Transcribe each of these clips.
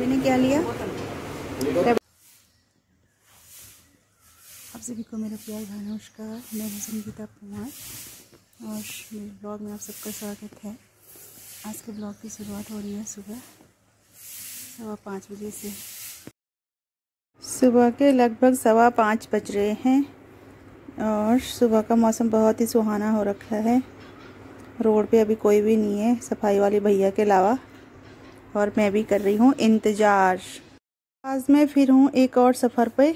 अभी ने क्या लिया? आप सभी को मेरा प्यार भाई नमस्कार। मैं हूँ संगीता कुमार और मेरे ब्लॉग में आप सबका स्वागत है। आज के ब्लॉग की शुरुआत हो रही है सुबह, सवा पाँच बजे से। सुबह के लगभग सवा पाँच बज रहे हैं और सुबह का मौसम बहुत ही सुहाना हो रखा है। रोड पे अभी कोई भी नहीं है, सफ़ाई वाले भैया के अलावा। और मैं भी कर रही हूँ इंतज़ार। आज मैं फिर हूँ एक और सफ़र पे।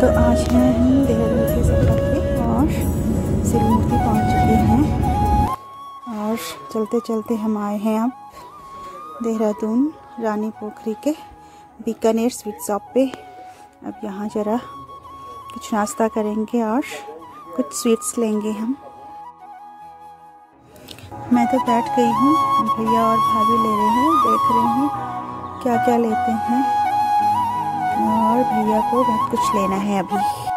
तो आज मैं हम देहरादून के सफ़र पे और सिलमूर्ति पहुँच चुके हैं। और चलते चलते हम आए हैं अब देहरादून रानी पोखरी के बीकानेर स्वीट शॉप पे। अब यहाँ ज़रा कुछ नाश्ता करेंगे और कुछ स्वीट्स लेंगे हम। मैं तो बैठ गई हूँ, भैया और भाभी ले रहे हैं, देख रहे हैं क्या क्या लेते हैं। और भैया को बहुत कुछ लेना है अभी।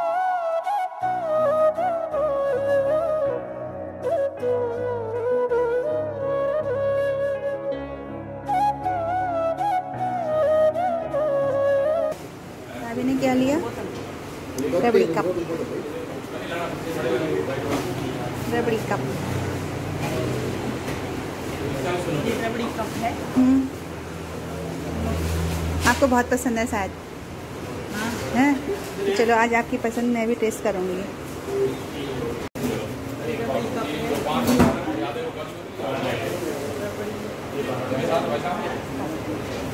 अभी ने क्या लिया? Rabri cup. Rabri cup. Rabri cup है। हम्म। आपको बहुत पसंद है शायद। है? तो चलो आज आपकी पसंद मैं भी टेस्ट करूँगी।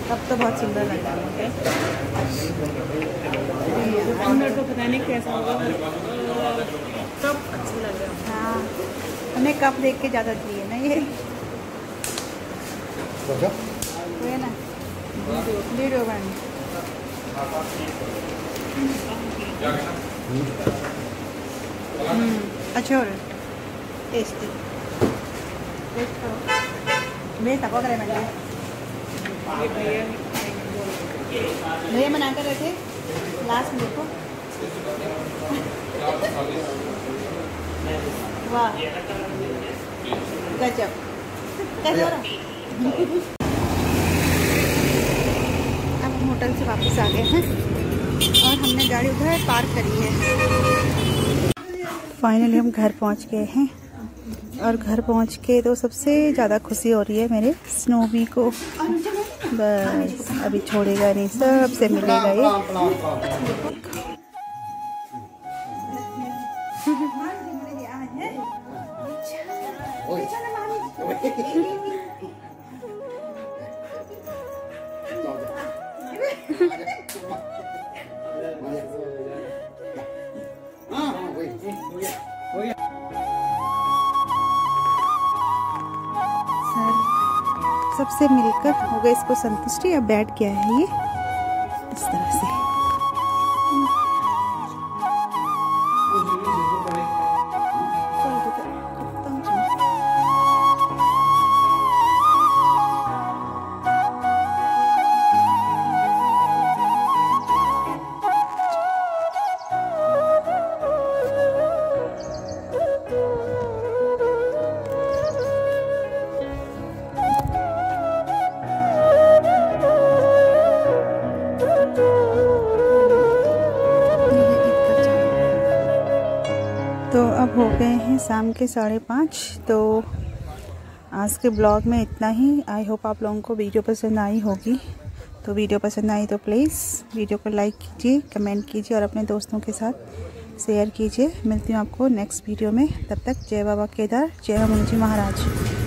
कप तो बहुत सुंदर लग रहा है अंदर तो पता नहीं कैसा होगा सब अच्छे लग रहे हैं हाँ हमें कप देख के ज़्यादा दिए ना ये? वो है ना? वीडियो बन अच्छा हो रहा है। टेस्टी। टेस्ट करो मैं तको करे मैंने। ये भैया बना कर रखे लास्ट में देखो वाह। गजब। कैसे हो रहा अब हम होटल से वापस आ गए हैं। और हमने गाड़ी उधर पार्क करी है। फाइनली हम घर पहुँच गए हैं। और घर पहुँच के तो सबसे ज़्यादा खुशी हो रही है मेरे स्नोवी को। बस, अभी छोड़ेगा नहीं, सबसे मिलेगा ये। सर सबसे मिलकर हो गए इसको संतुष्टि अब बैठ गया है ये। हो शाम के साढ़े पाँच तो आज के ब्लॉग में इतना ही। आई होप आप लोगों को वीडियो पसंद आई होगी। तो वीडियो पसंद आई तो प्लीज़ वीडियो को लाइक कीजिए कमेंट कीजिए और अपने दोस्तों के साथ शेयर कीजिए। मिलती हूँ आपको नेक्स्ट वीडियो में। तब तक जय बाबा केदार, जय मुंजी महाराज।